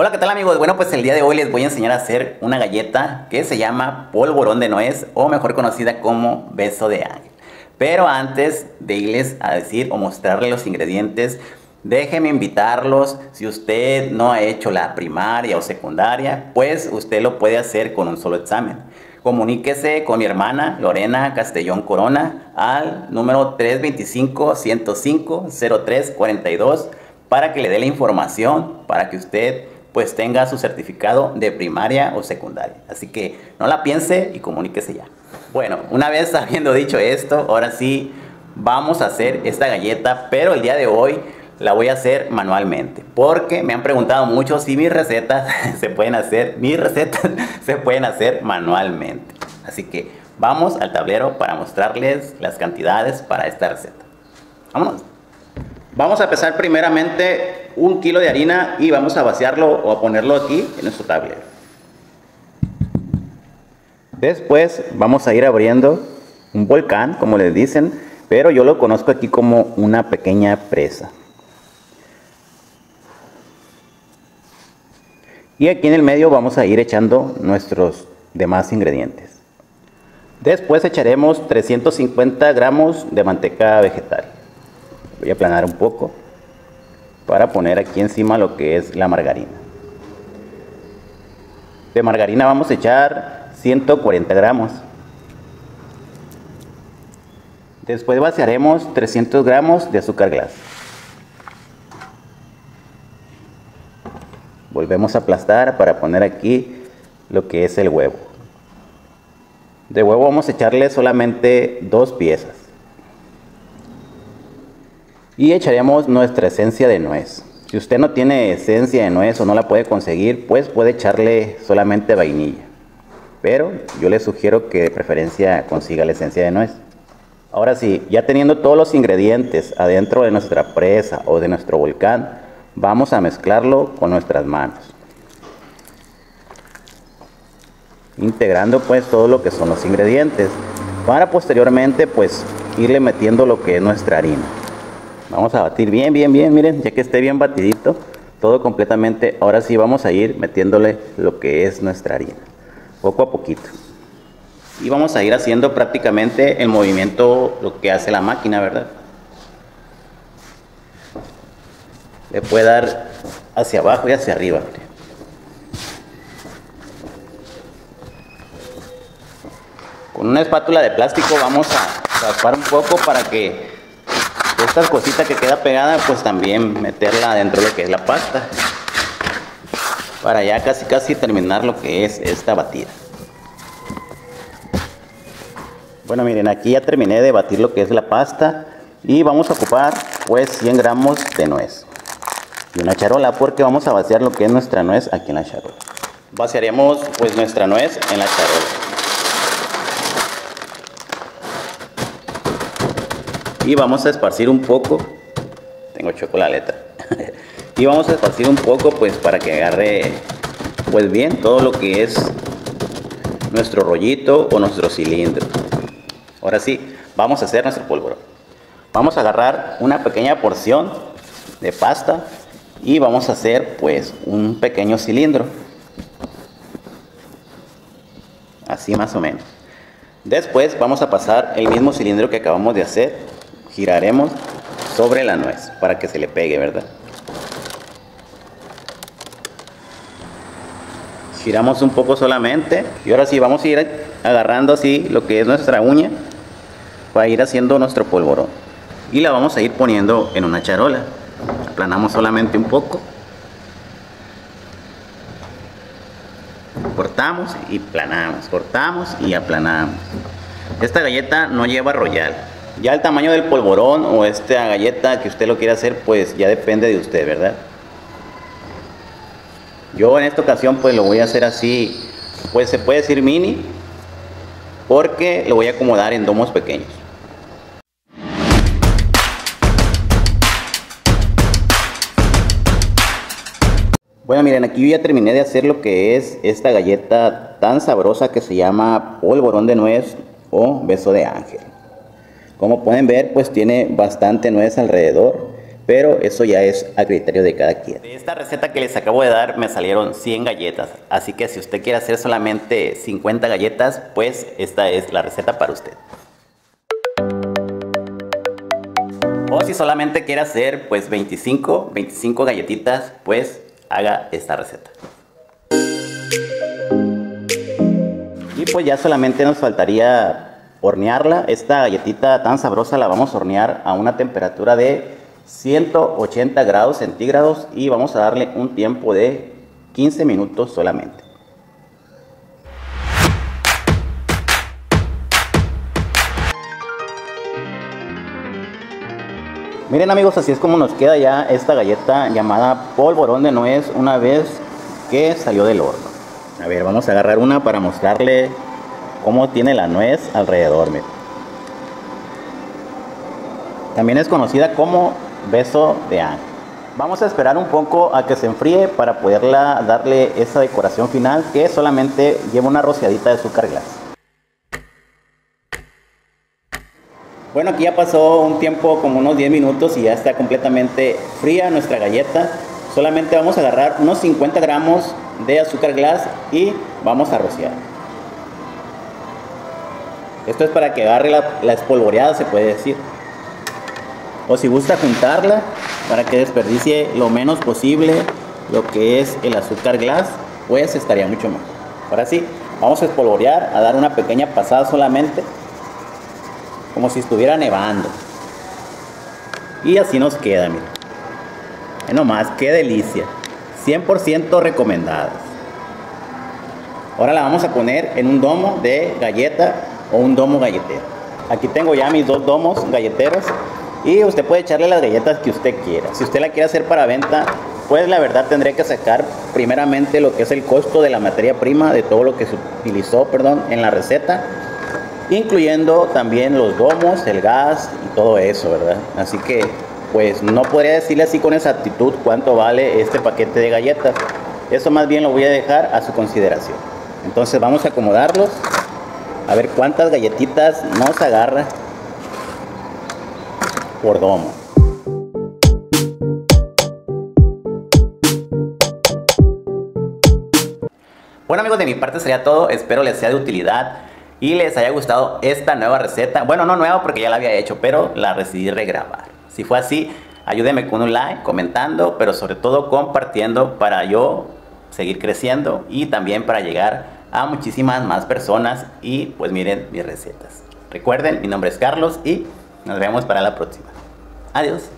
Hola, ¿qué tal amigos? Bueno, pues el día de hoy les voy a enseñar a hacer una galleta que se llama polvorón de nuez o mejor conocida como beso de ángel. Pero antes de irles a decir o mostrarles los ingredientes, déjenme invitarlos, si usted no ha hecho la primaria o secundaria, pues usted lo puede hacer con un solo examen. Comuníquese con mi hermana Lorena Castellón Corona al número 325-105-0342 para que le dé la información para que usted pues tenga su certificado de primaria o secundaria. Así que no la piense y comuníquese ya. Bueno, una vez habiendo dicho esto, ahora sí vamos a hacer esta galleta, pero el día de hoy la voy a hacer manualmente, porque me han preguntado mucho si mis recetas se pueden hacer, mis recetas se pueden hacer manualmente. Así que vamos al tablero para mostrarles las cantidades para esta receta. Vámonos. Vamos a pesar primeramente un kilo de harina y vamos a vaciarlo o a ponerlo aquí en nuestro tablero. Después vamos a ir abriendo un volcán, como les dicen, pero yo lo conozco aquí como una pequeña presa. Y aquí en el medio vamos a ir echando nuestros demás ingredientes. Después echaremos 350 gramos de manteca vegetal voy a aplanar un poco para poner aquí encima lo que es la margarina. De margarina vamos a echar 140 gramos. Después vaciaremos 300 gramos de azúcar glass. Volvemos a aplastar para poner aquí lo que es el huevo. De huevo vamos a echarle solamente dos piezas y echaremos nuestra esencia de nuez. Si usted no tiene esencia de nuez o no la puede conseguir, pues puede echarle solamente vainilla. Pero yo le sugiero que de preferencia consiga la esencia de nuez. Ahora sí, ya teniendo todos los ingredientes adentro de nuestra presa o de nuestro volcán, vamos a mezclarlo con nuestras manos. Integrando pues todo lo que son los ingredientes para posteriormente pues irle metiendo lo que es nuestra harina. Vamos a batir bien, bien, bien, miren, ya que esté bien batidito, todo completamente. Ahora sí vamos a ir metiéndole lo que es nuestra harina, poco a poquito. Y vamos a ir haciendo prácticamente el movimiento, lo que hace la máquina, ¿verdad? Le puede dar hacia abajo y hacia arriba, Con una espátula de plástico vamos a raspar un poco para que esta cosita que queda pegada pues también meterla dentro de lo que es la pasta. Para ya casi casi terminar lo que es esta batida. Bueno miren aquí ya terminé de batir lo que es la pasta y vamos a ocupar pues 100 gramos de nuez. Y una charola porque vamos a vaciar lo que es nuestra nuez aquí en la charola. Vaciaremos pues nuestra nuez en la charola y vamos a esparcir un poco. Tengo chocolate y vamos a esparcir un poco pues para que agarre pues bien todo lo que es nuestro rollito o nuestro cilindro. Ahora sí vamos a hacer nuestro polvorón vamos a agarrar una pequeña porción de pasta y vamos a hacer pues un pequeño cilindro. Así más o menos. Después vamos a pasar el mismo cilindro que acabamos de hacer giraremos sobre la nuez para que se le pegue, ¿verdad? Giramos un poco solamente y ahora sí vamos a ir agarrando así lo que es nuestra uña para ir haciendo nuestro polvorón y la vamos a ir poniendo en una charola. Aplanamos solamente un poco. Cortamos y planamos, cortamos y aplanamos. Esta galleta no lleva royal, ya el tamaño del polvorón o esta galleta que usted lo quiera hacer, pues ya depende de usted, ¿verdad? Yo en esta ocasión pues lo voy a hacer así, pues se puede decir mini, porque lo voy a acomodar en domos pequeños. Bueno, miren, aquí yo ya terminé de hacer lo que es esta galleta tan sabrosa que se llama polvorón de nuez o beso de ángel. Como pueden ver, pues tiene bastante nuez alrededor. pero eso ya es a criterio de cada quien. De esta receta que les acabo de dar me salieron 100 galletas, así que si usted quiere hacer solamente 50 galletas, pues esta es la receta para usted. O si solamente quiere hacer pues 25, 25 galletitas, pues haga esta receta. Y pues ya solamente nos faltaría hornearla. Esta galletita tan sabrosa la vamos a hornear a una temperatura de 180 grados centígrados y vamos a darle un tiempo de 15 minutos solamente. Miren amigos, así es como nos queda ya esta galleta llamada polvorón de nuez una vez que salió del horno. A ver, vamos a agarrar una para mostrarle cómo tiene la nuez alrededor. También es conocida como beso de ángel. Vamos a esperar un poco a que se enfríe para poderla darle esa decoración final que solamente lleva una rociadita de azúcar glass. Bueno, aquí ya pasó un tiempo como unos 10 minutos y ya está completamente fría nuestra galleta. Solamente vamos a agarrar unos 50 gramos de azúcar glass y vamos a rociar. Esto es para que agarre la, espolvoreada, se puede decir o si gusta juntarla para que desperdicie lo menos posible lo que es el azúcar glass, pues estaría mucho mejor. Ahora sí, vamos a espolvorear, a dar una pequeña pasada solamente, como si estuviera nevando. Y así nos queda, miren. No más, qué delicia. 100% recomendadas. Ahora la vamos a poner en un domo de galleta o un domo galletero. Aquí tengo ya mis dos domos galleteros y usted puede echarle las galletas que usted quiera. Si usted la quiere hacer para venta, pues la verdad tendría que sacar primeramente lo que es el costo de la materia prima, de todo lo que se utilizó, perdón, en la receta, incluyendo también los domos, el gas y todo eso, ¿verdad? Así que pues no podría decirle así con exactitud cuánto vale este paquete de galletas. Eso más bien lo voy a dejar a su consideración. Entonces vamos a acomodarlos, a ver cuántas galletitas nos agarra por domo. Bueno amigos, de mi parte sería todo. Espero les sea de utilidad y les haya gustado esta nueva receta. Bueno, no nueva porque ya la había hecho, pero la decidí regrabar. Si fue así, ayúdenme con un like, comentando, pero sobre todo compartiendo para yo seguir creciendo y también para llegar a muchísimas más personas y pues miren mis recetas. Recuerden, mi nombre es Carlos y nos vemos para la próxima. Adiós.